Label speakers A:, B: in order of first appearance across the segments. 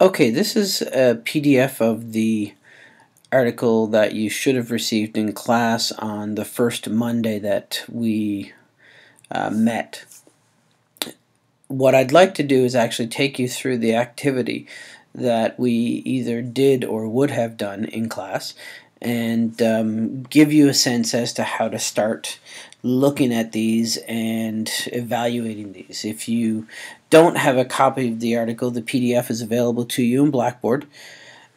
A: Okay, this is a PDF of the article that you should have received in class on the first Monday that we uh, met. What I'd like to do is actually take you through the activity that we either did or would have done in class and um, give you a sense as to how to start looking at these and evaluating these. If you don't have a copy of the article, the PDF is available to you in Blackboard.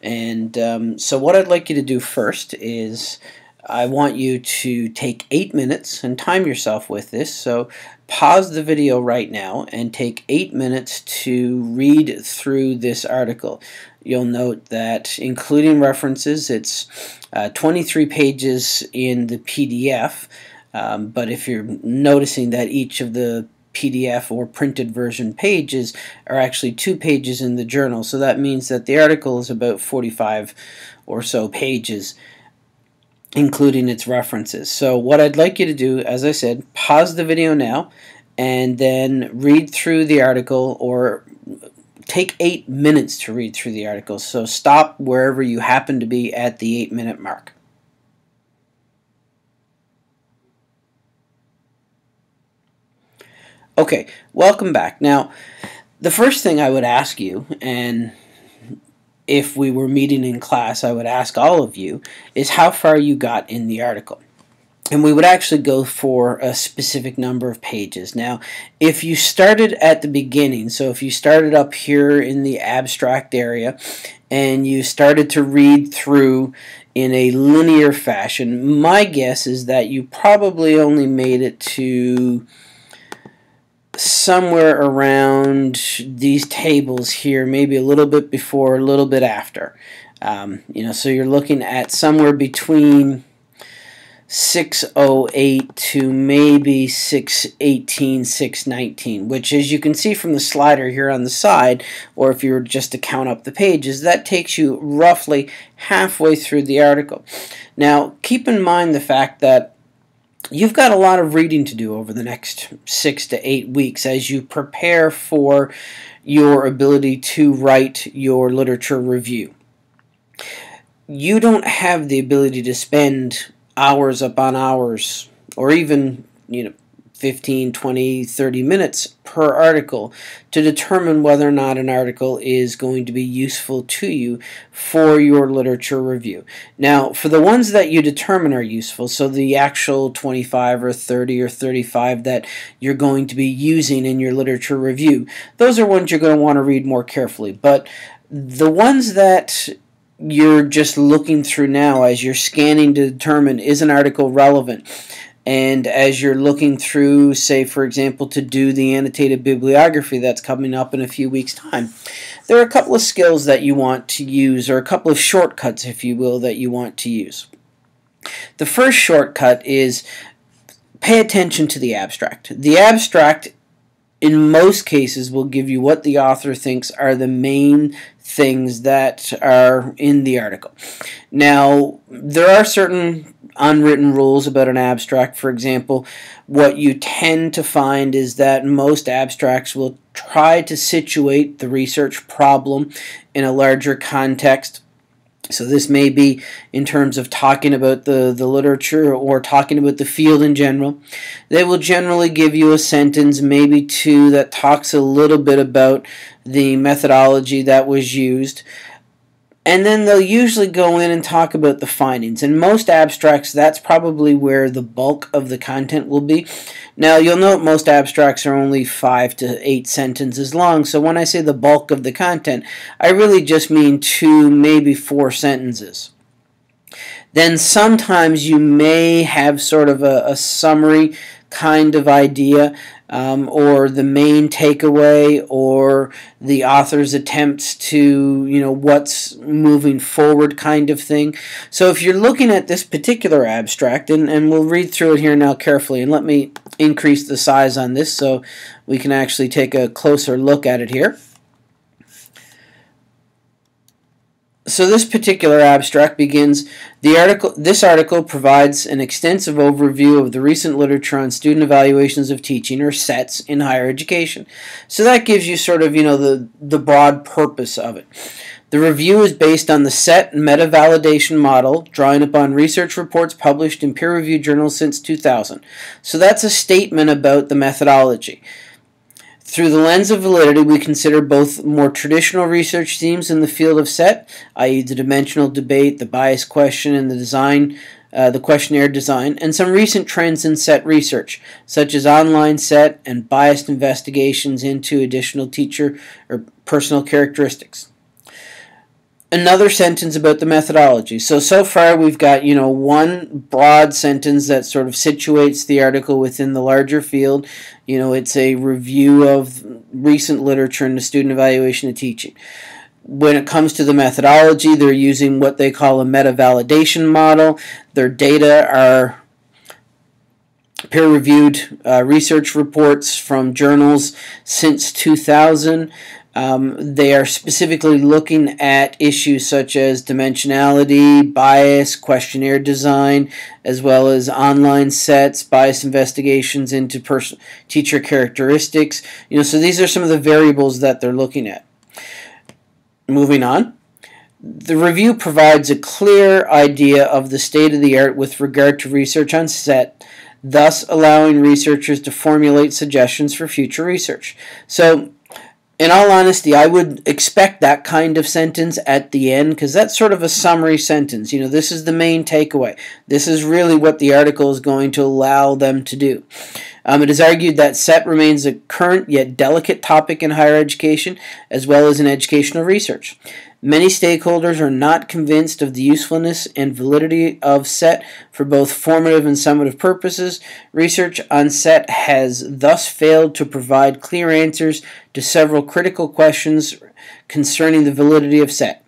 A: And um, so what I'd like you to do first is I want you to take eight minutes and time yourself with this. So pause the video right now and take eight minutes to read through this article. You'll note that including references, it's uh, 23 pages in the PDF. Um, but if you're noticing that each of the PDF or printed version pages are actually two pages in the journal, so that means that the article is about 45 or so pages including its references. So what I'd like you to do, as I said, pause the video now and then read through the article or take eight minutes to read through the article. So stop wherever you happen to be at the eight minute mark. Okay, welcome back. Now, the first thing I would ask you, and if we were meeting in class, I would ask all of you, is how far you got in the article. And we would actually go for a specific number of pages. Now, if you started at the beginning, so if you started up here in the abstract area and you started to read through in a linear fashion, my guess is that you probably only made it to somewhere around these tables here, maybe a little bit before, a little bit after. Um, you know, so you're looking at somewhere between 608 to maybe 618, 619, which as you can see from the slider here on the side, or if you were just to count up the pages, that takes you roughly halfway through the article. Now, keep in mind the fact that you've got a lot of reading to do over the next six to eight weeks as you prepare for your ability to write your literature review. You don't have the ability to spend hours upon hours or even, you know, 15, 20, 30 minutes per article to determine whether or not an article is going to be useful to you for your literature review. Now, for the ones that you determine are useful, so the actual 25 or 30 or 35 that you're going to be using in your literature review, those are ones you're going to want to read more carefully. But the ones that you're just looking through now as you're scanning to determine is an article relevant and as you're looking through, say, for example, to do the annotated bibliography that's coming up in a few weeks' time, there are a couple of skills that you want to use, or a couple of shortcuts, if you will, that you want to use. The first shortcut is pay attention to the abstract. The abstract, in most cases, will give you what the author thinks are the main things that are in the article. Now, there are certain unwritten rules about an abstract. For example, what you tend to find is that most abstracts will try to situate the research problem in a larger context. So this may be in terms of talking about the, the literature or talking about the field in general. They will generally give you a sentence, maybe two, that talks a little bit about the methodology that was used and then they'll usually go in and talk about the findings. In most abstracts, that's probably where the bulk of the content will be. Now, you'll note most abstracts are only five to eight sentences long, so when I say the bulk of the content, I really just mean two, maybe four sentences. Then sometimes you may have sort of a, a summary kind of idea um, or the main takeaway or the author's attempts to you know what's moving forward kind of thing. So if you're looking at this particular abstract and, and we'll read through it here now carefully and let me increase the size on this so we can actually take a closer look at it here so this particular abstract begins the article this article provides an extensive overview of the recent literature on student evaluations of teaching or SETs in higher education so that gives you sort of you know the the broad purpose of it the review is based on the SET meta validation model, drawing upon research reports published in peer reviewed journals since 2000. So that's a statement about the methodology. Through the lens of validity, we consider both more traditional research themes in the field of SET, i.e., the dimensional debate, the bias question, and the design, uh, the questionnaire design, and some recent trends in SET research, such as online SET and biased investigations into additional teacher or personal characteristics another sentence about the methodology. So, so far we've got, you know, one broad sentence that sort of situates the article within the larger field. You know, it's a review of recent literature in the student evaluation of teaching. When it comes to the methodology, they're using what they call a meta validation model. Their data are peer reviewed uh, research reports from journals since 2000. Um, they are specifically looking at issues such as dimensionality, bias, questionnaire design, as well as online SETs, bias investigations into person teacher characteristics. You know, so these are some of the variables that they're looking at. Moving on. The review provides a clear idea of the state of the art with regard to research on SET, thus allowing researchers to formulate suggestions for future research. So, in all honesty, I would expect that kind of sentence at the end because that's sort of a summary sentence. You know, this is the main takeaway. This is really what the article is going to allow them to do. Um, it is argued that SET remains a current yet delicate topic in higher education as well as in educational research. Many stakeholders are not convinced of the usefulness and validity of SET for both formative and summative purposes. Research on SET has thus failed to provide clear answers to several critical questions concerning the validity of SET.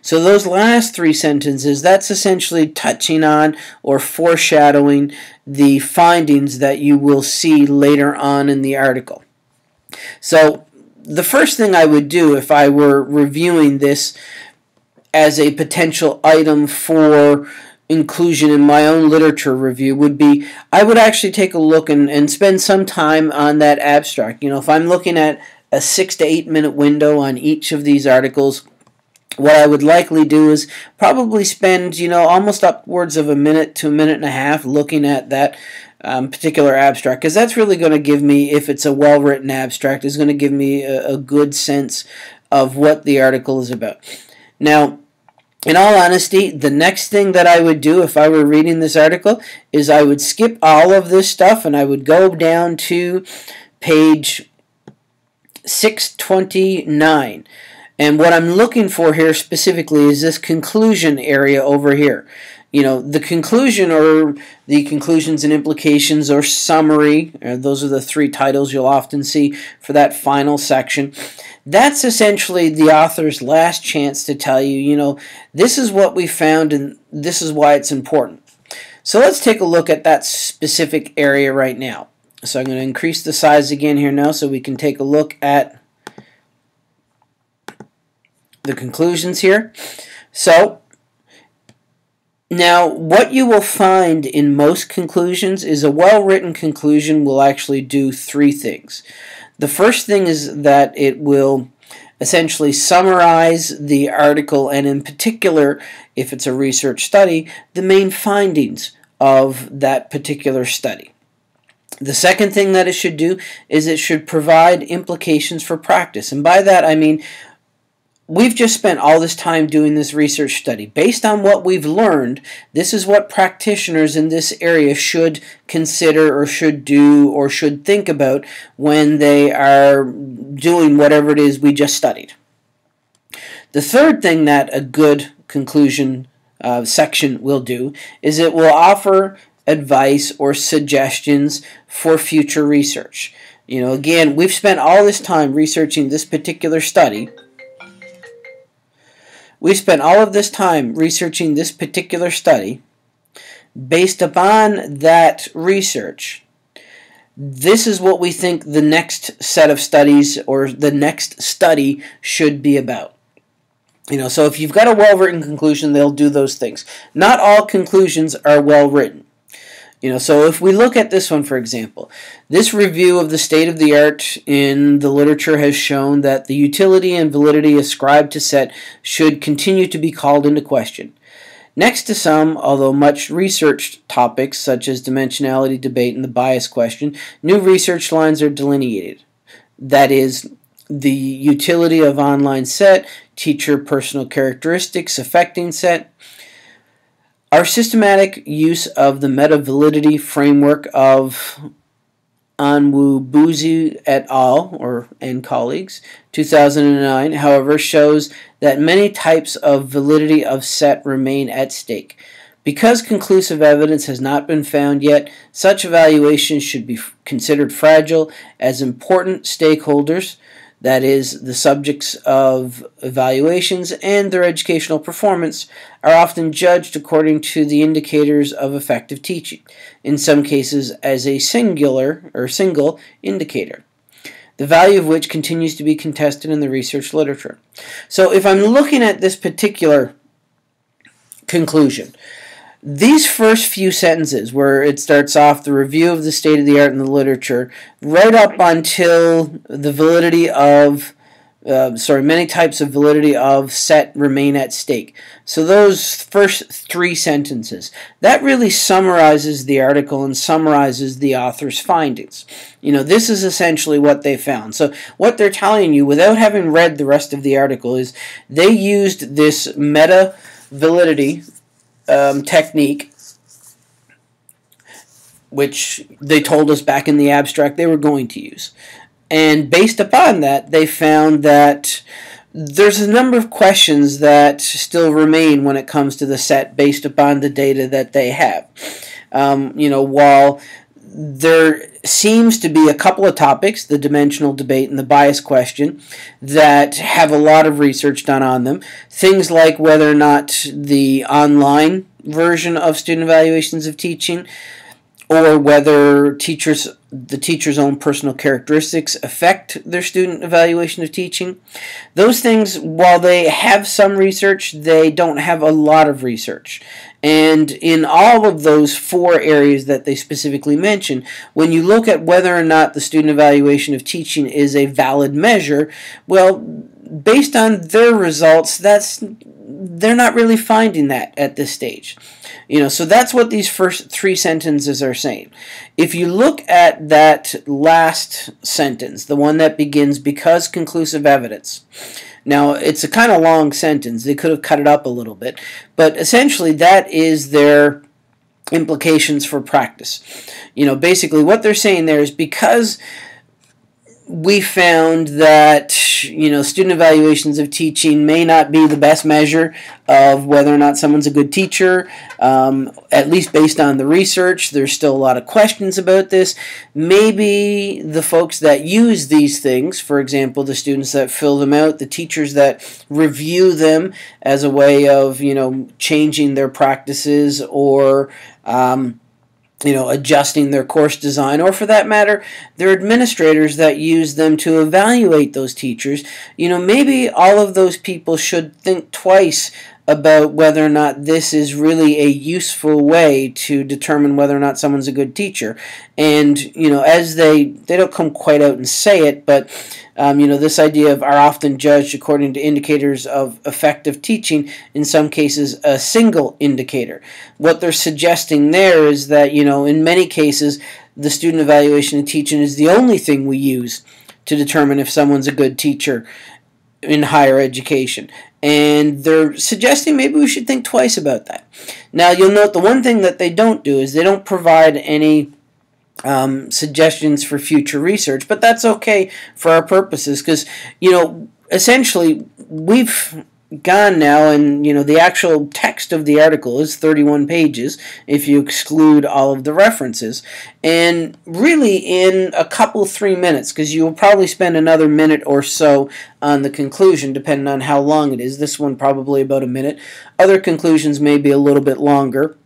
A: So those last three sentences, that's essentially touching on or foreshadowing the findings that you will see later on in the article. So the first thing I would do if I were reviewing this as a potential item for inclusion in my own literature review would be I would actually take a look and, and spend some time on that abstract. You know, if I'm looking at a six to eight minute window on each of these articles, what I would likely do is probably spend, you know, almost upwards of a minute to a minute and a half looking at that um, particular abstract because that's really going to give me, if it's a well written abstract, is going to give me a, a good sense of what the article is about. Now, in all honesty, the next thing that I would do if I were reading this article is I would skip all of this stuff and I would go down to page 629. And what I'm looking for here specifically is this conclusion area over here you know, the conclusion or the conclusions and implications or summary, uh, those are the three titles you'll often see for that final section. That's essentially the author's last chance to tell you, you know, this is what we found and this is why it's important. So let's take a look at that specific area right now. So I'm going to increase the size again here now so we can take a look at the conclusions here. So now, what you will find in most conclusions is a well written conclusion will actually do three things. The first thing is that it will essentially summarize the article, and in particular, if it's a research study, the main findings of that particular study. The second thing that it should do is it should provide implications for practice. And by that I mean we've just spent all this time doing this research study. Based on what we've learned, this is what practitioners in this area should consider or should do or should think about when they are doing whatever it is we just studied. The third thing that a good conclusion uh, section will do is it will offer advice or suggestions for future research. You know, again, we've spent all this time researching this particular study we spent all of this time researching this particular study. Based upon that research, this is what we think the next set of studies or the next study should be about. You know, so if you've got a well-written conclusion, they'll do those things. Not all conclusions are well written. You know, so if we look at this one, for example, this review of the state of the art in the literature has shown that the utility and validity ascribed to SET should continue to be called into question. Next to some, although much researched topics such as dimensionality debate and the bias question, new research lines are delineated. That is, the utility of online SET, teacher personal characteristics affecting SET, our systematic use of the meta-validity framework of Onwuegbuzie et al. or and colleagues, 2009, however, shows that many types of validity of SET remain at stake. Because conclusive evidence has not been found yet, such evaluations should be considered fragile as important stakeholders that is, the subjects of evaluations and their educational performance, are often judged according to the indicators of effective teaching, in some cases as a singular or single indicator, the value of which continues to be contested in the research literature. So if I'm looking at this particular conclusion, these first few sentences, where it starts off the review of the state of the art in the literature, right up until the validity of, uh, sorry, many types of validity of SET remain at stake. So those first three sentences, that really summarizes the article and summarizes the author's findings. You know, this is essentially what they found. So what they're telling you, without having read the rest of the article, is they used this meta validity um, technique, which they told us back in the abstract they were going to use. And based upon that, they found that there's a number of questions that still remain when it comes to the SET based upon the data that they have. Um, you know, while there seems to be a couple of topics, the dimensional debate and the bias question, that have a lot of research done on them. Things like whether or not the online version of student evaluations of teaching or whether teachers the teacher's own personal characteristics affect their student evaluation of teaching. Those things, while they have some research, they don't have a lot of research. And in all of those four areas that they specifically mention, when you look at whether or not the student evaluation of teaching is a valid measure, well, based on their results, that's they're not really finding that at this stage. You know, so that's what these first three sentences are saying. If you look at that last sentence, the one that begins because conclusive evidence. Now, it's a kind of long sentence. They could have cut it up a little bit, but essentially that is their implications for practice. You know, basically what they're saying there is because we found that you know student evaluations of teaching may not be the best measure of whether or not someone's a good teacher. Um, at least based on the research there's still a lot of questions about this. Maybe the folks that use these things for example the students that fill them out the teachers that review them as a way of you know changing their practices or um, you know, adjusting their course design, or for that matter, their administrators that use them to evaluate those teachers, you know, maybe all of those people should think twice about whether or not this is really a useful way to determine whether or not someone's a good teacher. And, you know, as they, they don't come quite out and say it, but, um, you know, this idea of are often judged according to indicators of effective teaching, in some cases a single indicator. What they're suggesting there is that, you know, in many cases, the student evaluation of teaching is the only thing we use to determine if someone's a good teacher in higher education. And they're suggesting maybe we should think twice about that. Now, you'll note the one thing that they don't do is they don't provide any um, suggestions for future research, but that's okay for our purposes because, you know, essentially we've gone now, and you know the actual text of the article is 31 pages if you exclude all of the references. And really, in a couple three minutes, because you will probably spend another minute or so on the conclusion, depending on how long it is. This one probably about a minute. Other conclusions may be a little bit longer,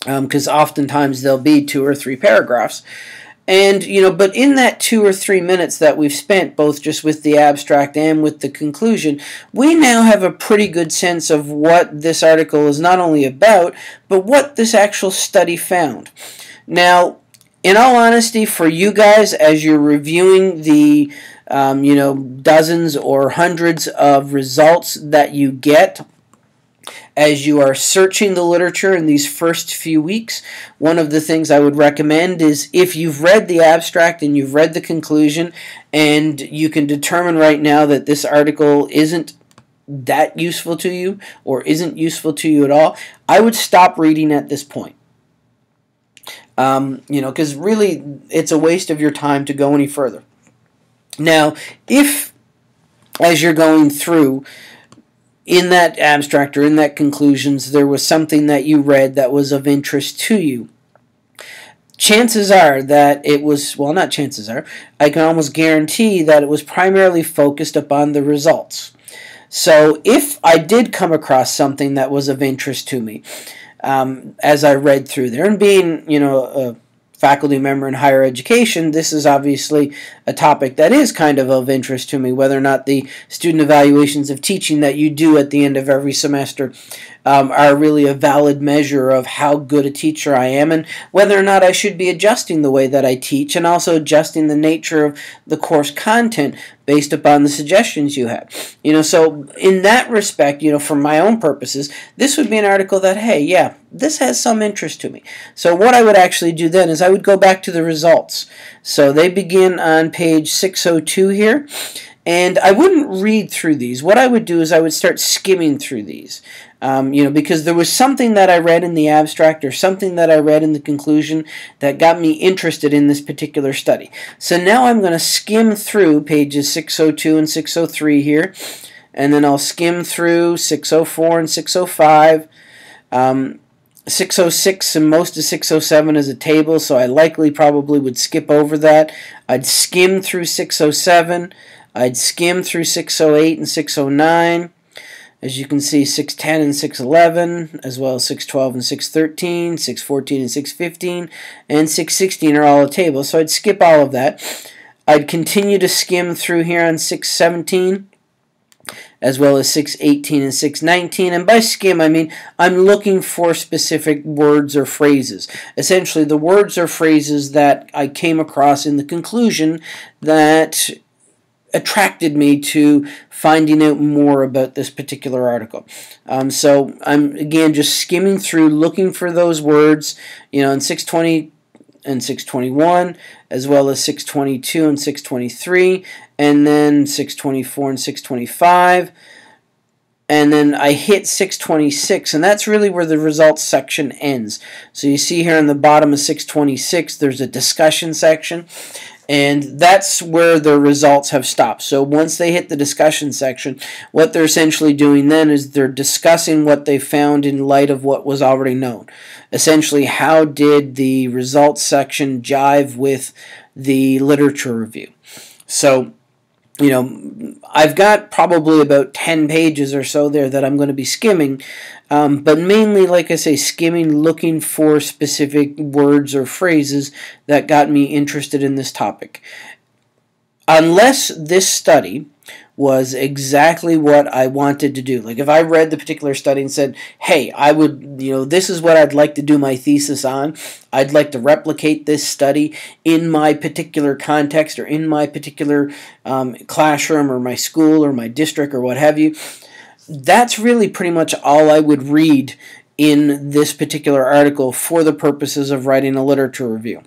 A: because um, oftentimes they'll be two or three paragraphs. And, you know, but in that two or three minutes that we've spent, both just with the abstract and with the conclusion, we now have a pretty good sense of what this article is not only about, but what this actual study found. Now, in all honesty, for you guys, as you're reviewing the, um, you know, dozens or hundreds of results that you get as you are searching the literature in these first few weeks, one of the things I would recommend is if you've read the abstract and you've read the conclusion, and you can determine right now that this article isn't that useful to you or isn't useful to you at all, I would stop reading at this point. Um, you know, because really it's a waste of your time to go any further. Now, if as you're going through, in that abstract or in that conclusions there was something that you read that was of interest to you. Chances are that it was well not chances are i can almost guarantee that it was primarily focused upon the results. So if i did come across something that was of interest to me um, as i read through there and being you know faculty member in higher education, this is obviously a topic that is kind of of interest to me, whether or not the student evaluations of teaching that you do at the end of every semester um, are really a valid measure of how good a teacher I am and whether or not I should be adjusting the way that I teach and also adjusting the nature of the course content based upon the suggestions you have. You know, so in that respect, you know, for my own purposes, this would be an article that, hey, yeah, this has some interest to me. So what I would actually do then is I would go back to the results. So they begin on page 602 here. And I wouldn't read through these. What I would do is I would start skimming through these. Um, you know, because there was something that I read in the abstract or something that I read in the conclusion that got me interested in this particular study. So now I'm going to skim through pages 602 and 603 here, and then I'll skim through 604 and 605. Um, 606 and most of 607 is a table, so I likely probably would skip over that. I'd skim through 607. I'd skim through 608 and 609. As you can see, 610 and 611, as well as 612 and 613, 614 and 615, and 616 are all a table, so I'd skip all of that. I'd continue to skim through here on 617, as well as 618 and 619. And by skim, I mean I'm looking for specific words or phrases. Essentially, the words or phrases that I came across in the conclusion that attracted me to finding out more about this particular article. Um, so I'm again just skimming through, looking for those words, you know, in 620 and 621, as well as 622 and 623, and then 624 and 625. And then I hit 626, and that's really where the results section ends. So you see here on the bottom of 626, there's a discussion section, and that's where the results have stopped. So once they hit the discussion section, what they're essentially doing then is they're discussing what they found in light of what was already known. Essentially, how did the results section jive with the literature review? So you know, I've got probably about 10 pages or so there that I'm going to be skimming, um, but mainly, like I say, skimming, looking for specific words or phrases that got me interested in this topic. Unless this study was exactly what I wanted to do. Like if I read the particular study and said, "Hey, I would, you know, this is what I'd like to do my thesis on. I'd like to replicate this study in my particular context or in my particular um, classroom or my school or my district or what have you." That's really pretty much all I would read in this particular article for the purposes of writing a literature review.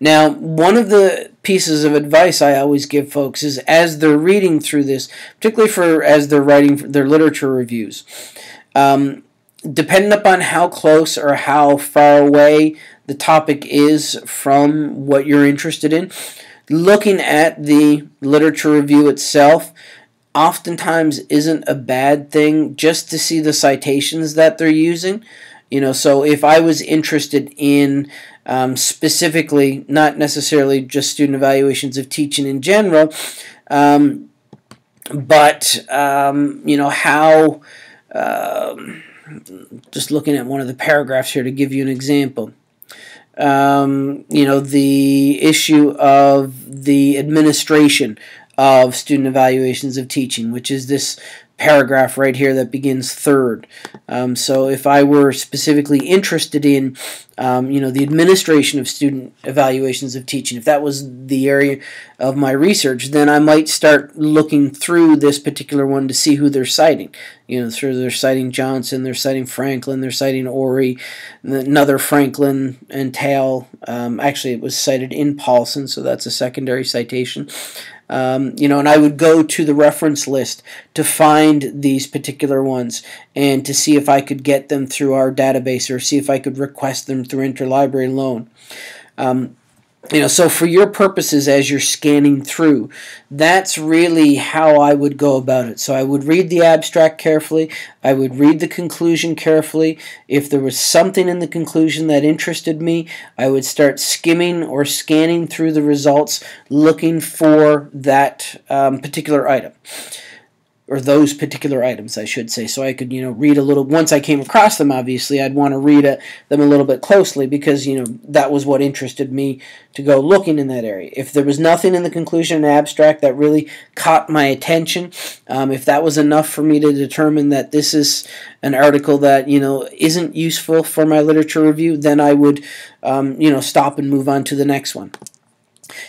A: Now, one of the pieces of advice I always give folks is as they're reading through this, particularly for as they're writing their literature reviews, um, depending upon how close or how far away the topic is from what you're interested in, looking at the literature review itself oftentimes isn't a bad thing just to see the citations that they're using. You know, so if I was interested in um, specifically, not necessarily just student evaluations of teaching in general, um, but um, you know how. Um, just looking at one of the paragraphs here to give you an example. um, you know, the issue of the administration of student evaluations of teaching, which is this paragraph right here that begins third. Um, so if I were specifically interested in, um, you know, the administration of student evaluations of teaching, if that was the area of my research, then I might start looking through this particular one to see who they're citing. You know, through they're citing Johnson, they're citing Franklin, they're citing Ory, another Franklin and Theall. Um, actually, it was cited in Paulsen, so that's a secondary citation. Um, you know, and I would go to the reference list to find these particular ones and to see if I could get them through our database or see if I could request them through interlibrary loan. Um, you know so for your purposes as you're scanning through that's really how i would go about it. So i would read the abstract carefully. I would read the conclusion carefully. If there was something in the conclusion that interested me i would start skimming or scanning through the results looking for that um, particular item or those particular items, I should say, so I could, you know, read a little. Once I came across them, obviously, I'd want to read a, them a little bit closely because, you know, that was what interested me to go looking in that area. If there was nothing in the conclusion and abstract that really caught my attention, um, if that was enough for me to determine that this is an article that, you know, isn't useful for my literature review, then I would, um, you know, stop and move on to the next one.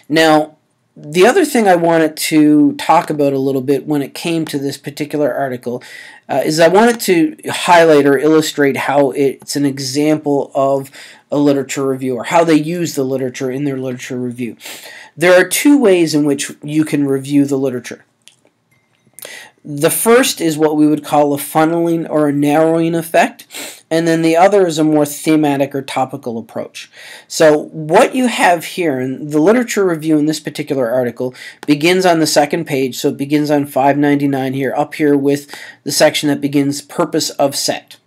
A: Now, the other thing I wanted to talk about a little bit when it came to this particular article uh, is I wanted to highlight or illustrate how it's an example of a literature review or how they use the literature in their literature review. There are two ways in which you can review the literature. The first is what we would call a funneling or a narrowing effect, and then the other is a more thematic or topical approach. So what you have here, and the literature review in this particular article begins on the second page, so it begins on 599 here, up here with the section that begins purpose of SET.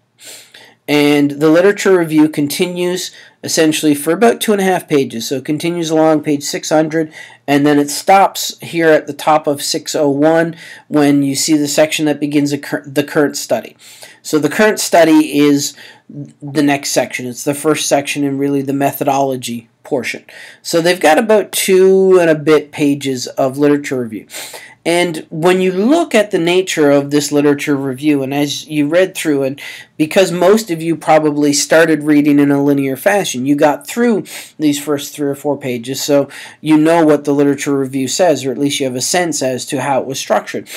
A: And the literature review continues essentially for about two and a half pages. So it continues along page 600, and then it stops here at the top of 601 when you see the section that begins the current study. So the current study is the next section. It's the first section and really the methodology portion. So they've got about two and a bit pages of literature review. And when you look at the nature of this literature review, and as you read through it, because most of you probably started reading in a linear fashion, you got through these first three or four pages, so you know what the literature review says, or at least you have a sense as to how it was structured.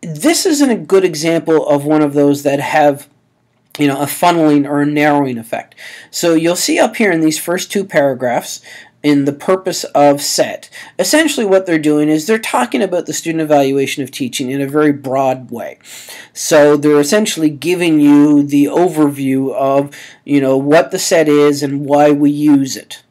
A: This isn't a good example of one of those that have you know, a funneling or a narrowing effect. So you'll see up here in these first two paragraphs, in the purpose of SET. Essentially what they're doing is they're talking about the student evaluation of teaching in a very broad way. So they're essentially giving you the overview of, you know, what the set is and why we use it.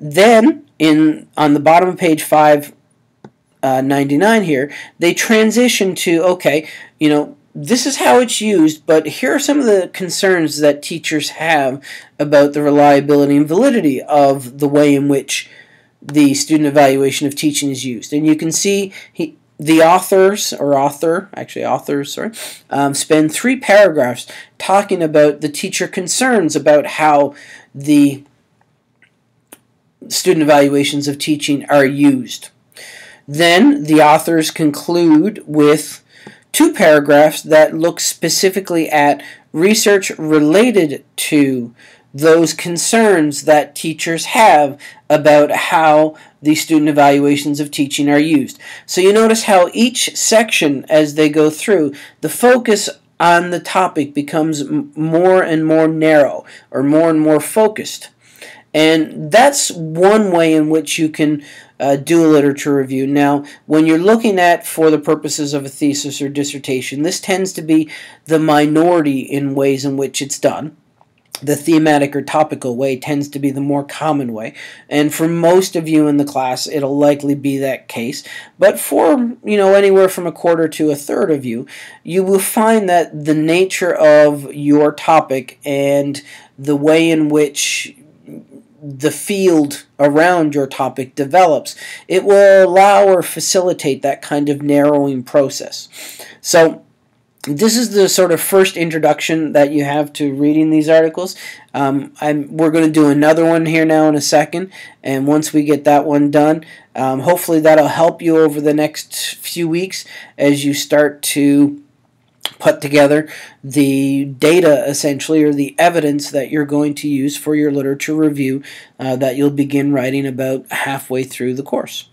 A: Then in on the bottom of page 599 uh, here, they transition to okay, you know, this is how it's used, but here are some of the concerns that teachers have about the reliability and validity of the way in which the student evaluation of teaching is used. And you can see he, the authors, or author, actually authors, sorry, um, spend three paragraphs talking about the teacher concerns about how the student evaluations of teaching are used. Then the authors conclude with two paragraphs that look specifically at research related to those concerns that teachers have about how the student evaluations of teaching are used. So you notice how each section, as they go through, the focus on the topic becomes more and more narrow or more and more focused. And that's one way in which you can uh, do a literature review. Now, when you're looking at for the purposes of a thesis or dissertation, this tends to be the minority in ways in which it's done. The thematic or topical way tends to be the more common way. And for most of you in the class, it'll likely be that case. But for, you know, anywhere from a quarter to a third of you, you will find that the nature of your topic and the way in which the field around your topic develops, it will allow or facilitate that kind of narrowing process. So, this is the sort of first introduction that you have to reading these articles. Um, we're going to do another one here now in a second, and once we get that one done, um, hopefully that'll help you over the next few weeks as you start to put together the data essentially or the evidence that you're going to use for your literature review uh, that you'll begin writing about halfway through the course.